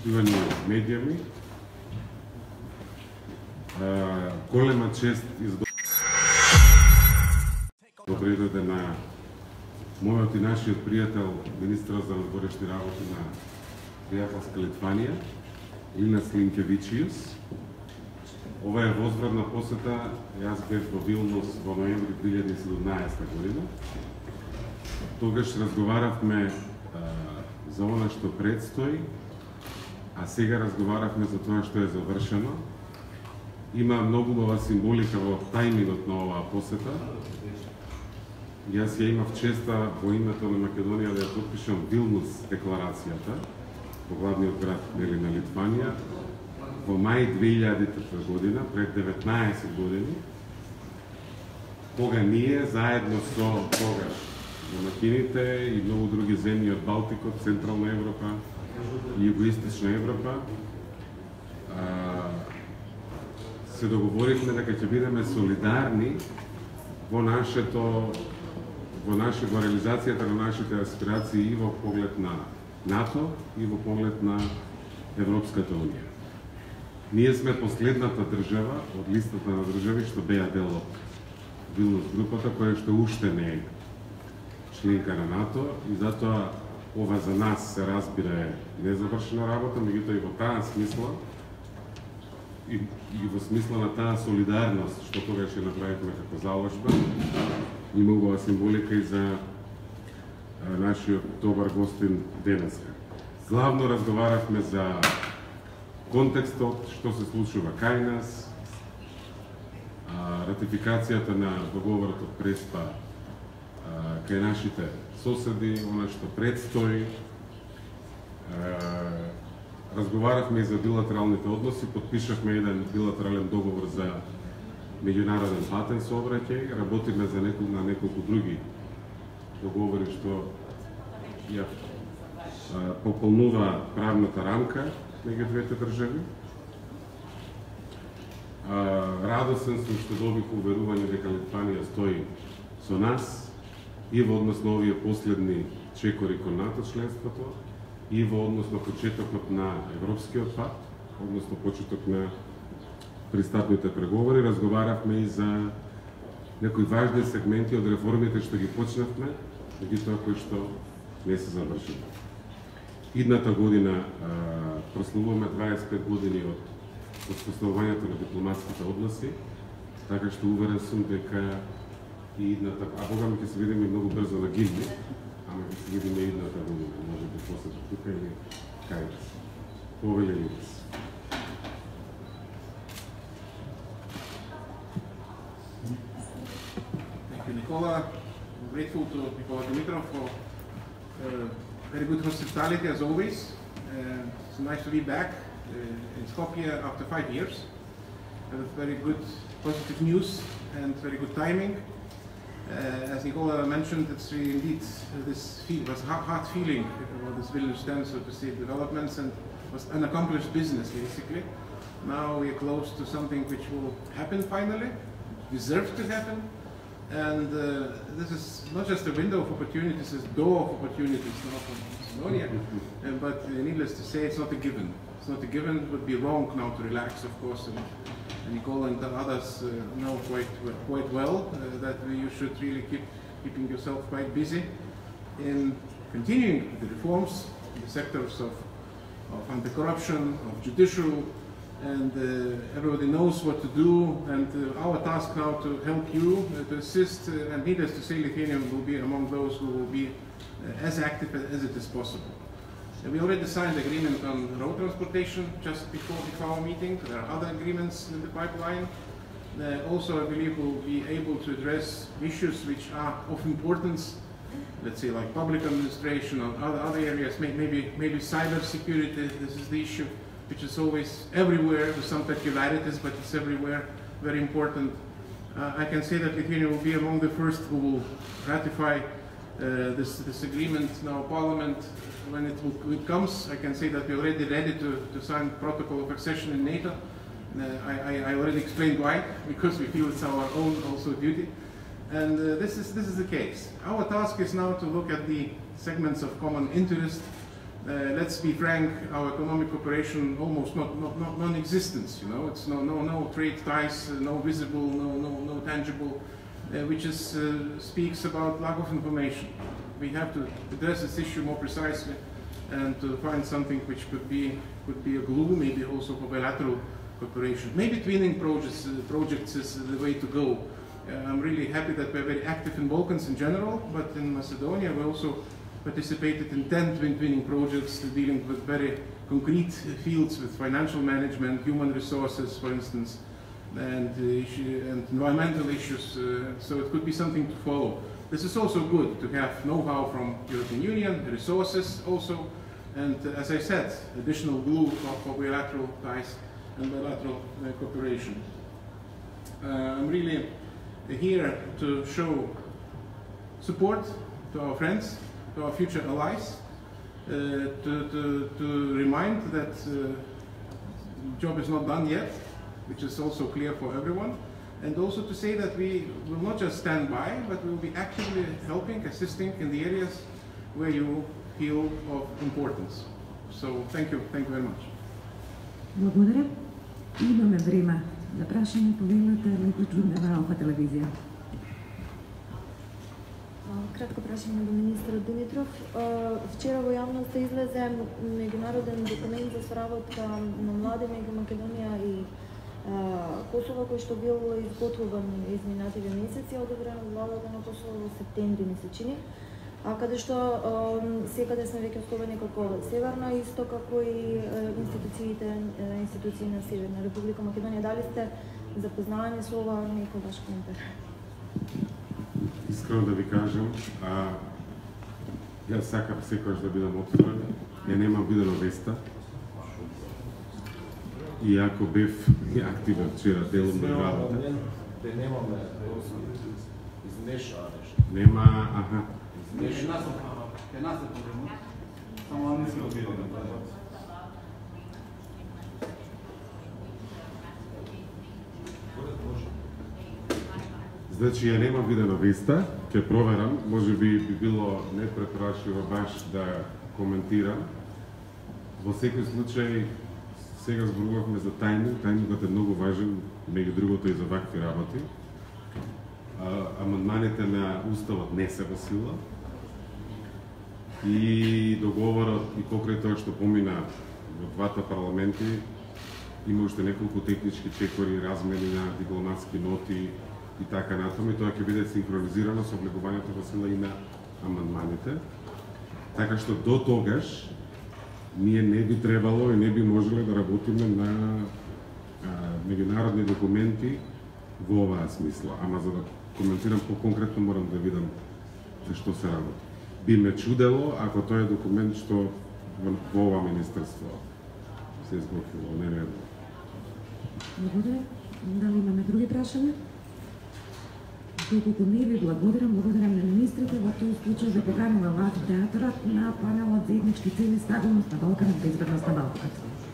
почитувани медиуми. Голема чест и Добре да на мојот и нашиот пријател, министрот за надворешни работи на пријателска Литванија, Илина Слинкевичиус. Ова е возвратна посета, јас бев во Вилнус во ноември 2017 година. Тогаш разговаравме а, за она што предстои, а сега разговаравме за тоа што е завршено. Има многу бава символика во тајмингот на оваа посета. Јас ја имав честа во името на Македонија да ја подпишам Вилнус декларацијата во главниот град нели на Литванија во мај 2000 година, пред 19 години, кога ние заедно со тогаш домакините и многу други земји од Балтикот, Централна Европа, Југоистична Европа, се договоривме дека ќе бидеме солидарни во нашето во наше во реализацијата на нашите аспирации и во поглед на НАТО и во поглед на Европската унија. Ние сме последната држава од листата на држави што беа дел од Вилнус групата, која што уште не е членка на НАТО и затоа ова за нас се разбира е незавршена работа, меѓутоа и во таа смисла и, и во смисла на таа солидарност што тогаш ја направивме како заложба, има убава символика и за нашиот добар гостин денеска. Главно разговаравме за контекстот, што се случува кај нас, ратификацијата на договорот од Преспа Така кај нашите соседи, она што предстои. Разговаравме и за билатералните односи, подпишавме еден билатерален договор за меѓународен патен сообраќај, работиме за неколку, на неколку други договори што ја пополнува правната рамка меѓу двете држави. Радосен сум што добих уверување дека Литванија стои со нас и во однос на овие последни чекори кон НАТО членството, и во однос на почетокот на Европскиот пат, односно почеток на пристапните преговори, разговаравме и за некои важни сегменти од реформите што ги почнавме, меѓутоа кои што не се завршиле. Идната година а, прославуваме 25 години од основањето на дипломатските односи, така што уверен сум дека и идната, а Бога ми ќе се видиме многу брзо на Гизли, ама ќе се видиме идната година, може би после тука или кај вас. Повеле и вас. Thank you, Nicola. I'm grateful to Nicola Dimitrov for uh, very good hospitality as always. Uh, it's nice to be back uh, in Skopje after five years. with very good positive news and very good timing. Uh, as Nicola mentioned, it's really indeed uh, this feel, was hard, feeling about this Vilnius stand, so to say, developments and was unaccomplished business basically. Now we are close to something which will happen finally, deserves to happen, and uh, this is not just a window of opportunities, it's a door of opportunities now for Macedonia. uh, but uh, needless to say, it's not a given. It's not a given. It would be wrong now to relax, of course, and Nicole and others uh, know quite quite well uh, that you should really keep keeping yourself quite busy in continuing the reforms in the sectors of, of anti-corruption, of judicial, and uh, everybody knows what to do. And uh, our task now to help you, uh, to assist, uh, and needless to say, Lithuania will be among those who will be as active as it is possible. We already signed the agreement on road transportation just before the our meeting. There are other agreements in the pipeline. Also, I believe we'll be able to address issues which are of importance, let's say like public administration or other, other areas, maybe, maybe cyber security. This is the issue which is always everywhere with some peculiarities, but it's everywhere, very important. Uh, I can say that Lithuania will be among the first who will ratify this, this agreement now parliament when it, will, it comes. I can say that we're already ready to, to sign protocol of accession in NATO. Uh, I, I, already explained why, because we feel it's our own also duty. And uh, this, is, this is the case. Our task is now to look at the segments of common interest uh, let's be frank, our economic cooperation almost not, not, not non-existence, you know, it's no, no, no trade ties, uh, no visible, no, no, no tangible, uh, which is, uh, speaks about lack of information. We have to address this issue more precisely and to find something which could be, could be a glue, maybe also for bilateral cooperation. Maybe twinning projects, uh, projects is the way to go. Uh, I'm really happy that we're very active in Balkans in general, but in Macedonia we also participated in 10 twin twinning projects dealing with very concrete fields with financial management, human resources, for instance, and, issue, and environmental issues. Uh, so it could be something to follow. This is also good to have know-how from European Union, resources also, and uh, as I said, additional glue for, bilateral ties and bilateral uh, cooperation. I'm really here to show support to our friends, to our future allies, uh, to, to, to remind that uh, job is not done yet, which is also clear for everyone, and also to say that we will not just stand by, but we will be actively helping, assisting in the areas where you feel of importance. So thank you, thank you very much. Благодаря. Имаме време за прашање, повелете ли го чудне на Алфа телевизија. А, Кратко прашање до министрот Димитров. А, Вчера во јавноста излезе меѓународен документ за соработка на млади меѓу Македонија и а, Косово кој што бил изготвуван изминативе месеци, одобрен од владата на Косово во септември ми се чини. А каде што секаде сме веќе ослободени како Северна исто како и институциите институции на Северна Република Македонија. Дали сте запознавани со ова некој ваш коментар? Искрено да ви кажам, а, јас сакам секојаш да бидам отворен. Ја немам видено веста. И ако бев активен вчера делом на работа, Да немаме изнешаа нешто. нема, аха, Изнешаа. Една се проблема. Само не се обидам да. Значи ја нема видена веста, ќе проверам, може би би било непрепрашливо баш да коментирам. Во секој случај, сега зборувавме за тајминг, тајмингот е многу важен, меѓу другото и за вакви работи. А, амандманите на Уставот не се во сила. И договорот и покрај тоа што помина во двата парламенти, има уште неколку технички чекори, размени на дипломатски ноти и така натаму, и тоа ќе биде синхронизирано со облегувањето во сила и на амандманите. Така што до тогаш ние не би требало и не би можеле да работиме на а, меѓународни документи во оваа смисла. Ама за да коментирам по-конкретно морам да видам за што се работи. Би ме чудело ако тој е документ што во, во ова министерство се изготвило, не не Благодаря. Дали имаме други прашања? Доколку не ви благодарам, благодарам на министрите во тој случај за поканува ваш театарот на панелот заеднички цели стабилност на Балканот, безбедност на Балканот.